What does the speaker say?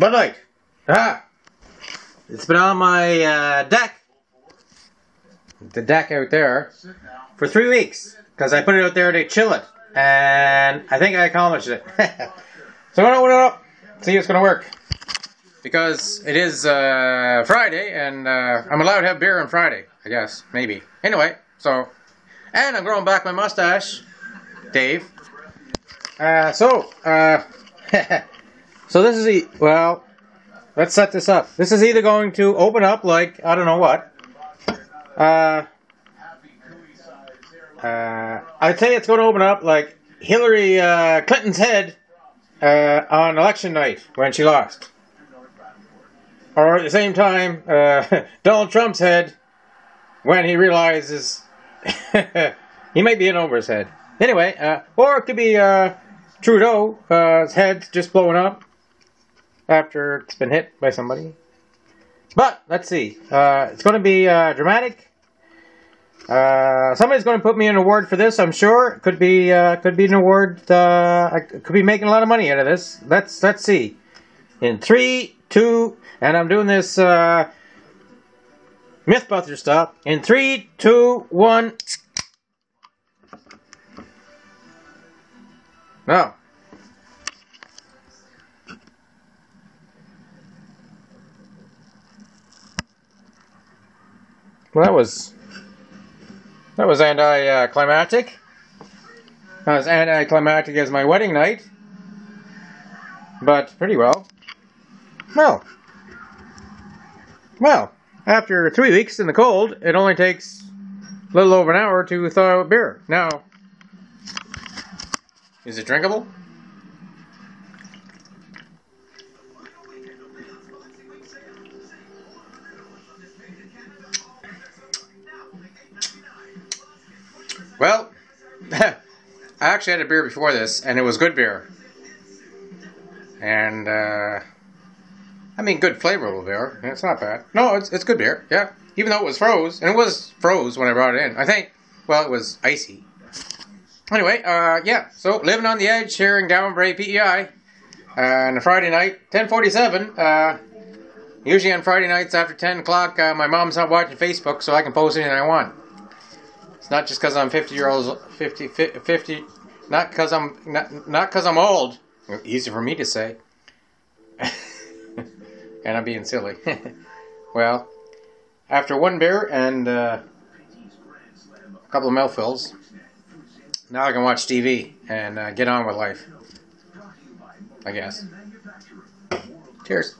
Bud Light. Ah. It's been on my uh, deck. The deck out there for three weeks because I put it out there to chill it, and I think I accomplished it. so I'm gonna open it up, see if it's gonna work. Because it is uh, Friday, and uh, I'm allowed to have beer on Friday, I guess, maybe. Anyway, so, and I'm growing back my mustache, Dave. Uh, so, uh, so this is the, well, let's set this up. This is either going to open up like, I don't know what. Uh, uh, I'd say it's going to open up like Hillary uh, Clinton's head uh, on election night when she lost. Or at the same time, uh, Donald Trump's head when he realizes he might be in over his head. Anyway, uh, or it could be Trudeau's head just blowing up after it's been hit by somebody. But let's see. Uh, it's going to be uh, dramatic. Uh, somebody's going to put me an award for this. I'm sure. Could be uh, could be an award. Uh, I could be making a lot of money out of this. Let's let's see. In three, two, and I'm doing this uh, MythBuster stuff. In three, two, one. No. Well, that was that was anticlimactic. That was anticlimactic as my wedding night, but pretty well. Well, well, after three weeks in the cold, it only takes a little over an hour to thaw out beer. Now, is it drinkable? Well, I actually had a beer before this, and it was good beer. And, uh, I mean, good flavorful beer. It's not bad. No, it's, it's good beer, yeah. Even though it was froze, and it was froze when I brought it in. I think, well, it was icy. Anyway, uh, yeah, so living on the edge here in Gowan PEI. On a Friday night, 1047. Uh, usually on Friday nights after 10 o'clock, uh, my mom's not watching Facebook, so I can post anything I want. It's not just because I'm 50 years old, 50, 50 not because I'm not not because I'm old. Easy for me to say. and I'm being silly. well, after one beer and uh, a couple of mouthfuls, now I can watch TV and uh, get on with life. I guess. Cheers.